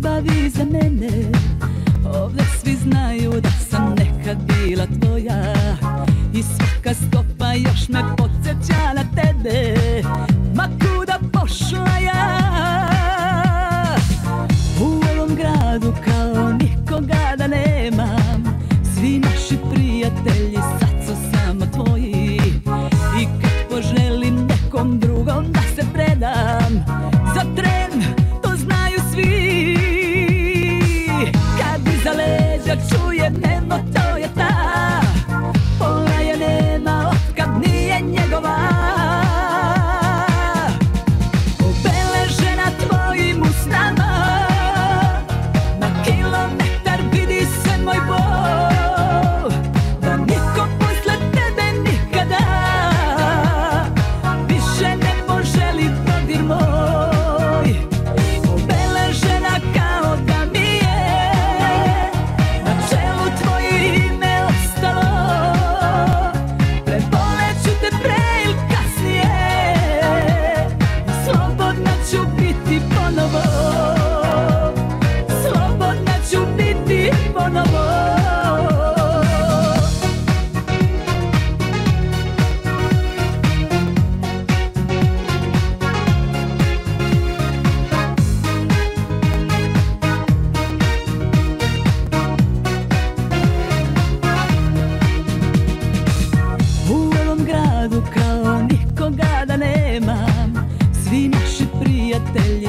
ljubavi za mene. Svi naši prijatelji